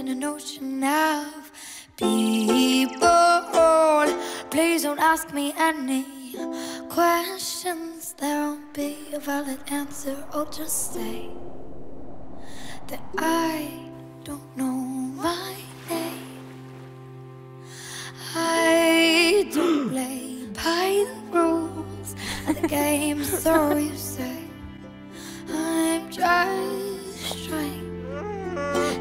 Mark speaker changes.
Speaker 1: in an ocean of people. Please don't ask me any questions. There won't be a valid answer. I'll just say that I don't know my name. I don't play by the rules of the game, so you say.